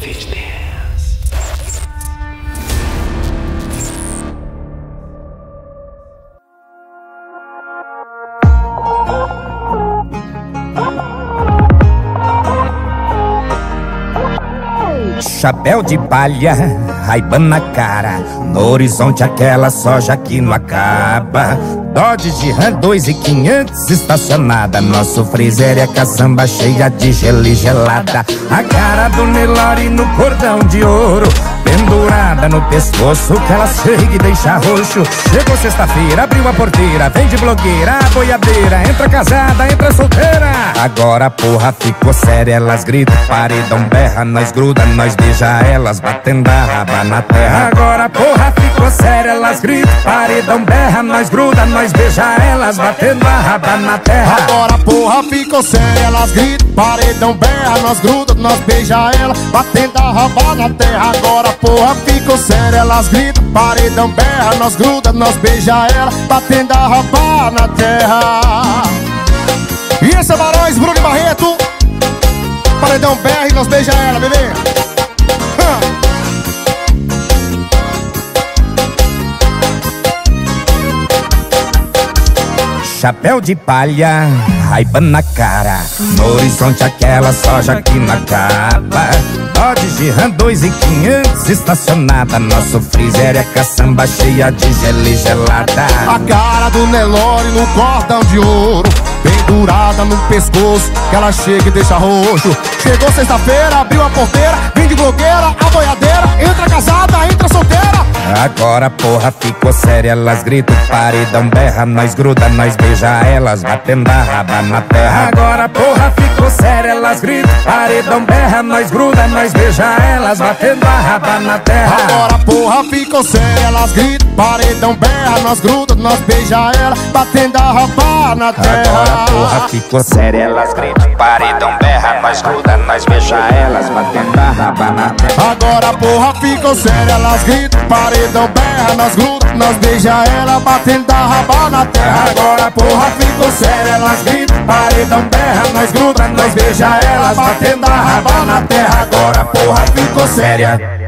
Fitness. Chapéu de palha, raiban na cara No horizonte aquela soja que não acaba Dodge de Ram 2 e 500 estacionada. Nosso freezer é caçamba cheia de gelo e gelada. A cara do Nelore no cordão de ouro Pendurada no pescoço que ela chega e deixa roxo. Chegou sexta-feira, abriu a porteira Vem de blogueira, boiadeira Entra casada, entra solteira. Agora a porra ficou séria Elas gritam, paredão berra Nós gruda, nós beija elas Batendo a raba na terra. Agora a porra ficou séria Elas gritam, paredão berra Nós gruda, nós beija elas Batendo a raba na terra. Agora a porra ficou séria Elas gritam, paredão berra Nós gruda, nós beija elas Batendo a raba na terra. Agora porra ficou séria Elas gritam, paredão berra Nós gruda, nós beija ela Batendo a raba na terra. E esse é Barões, Bruno e Barreto. Paredão berra e nós beija ela, bebê. Chapéu de palha, raiban na cara. No horizonte aquela soja que não acaba. Dodge Ram 2 e 500 estacionada. Nosso freezer é caçamba cheia de gelo gelada. A cara do Nelore no cordão de ouro Pendurada no pescoço Que ela chega e deixa roxo. Chegou sexta-feira, abriu a porteira Vim de blogueira, a boiadeira Agora porra ficou séria, elas gritam, paredão berra Nós gruda, nós beija elas, batendo a raba na terra. Agora porra ficou elas gritam, paredão berra Nós gruda, nós beija elas, batendo a raba na terra. Agora a porra ficou séria Elas gritam, paredão berra Nós gruda, nós beija ela Batendo a raba na terra. Agora a porra ficou séria, elas gritam, paredão berra Nós gruda, nós beija elas, batendo a raba na terra. Agora a porra ficou séria Elas gritam, paredão berra Nós gruda, nós beija ela Batendo a raba na terra ficou séria Elas gritam, paredão berra Nós gruda, nós beija elas Batendo a raba na terra Agora porra ficou séria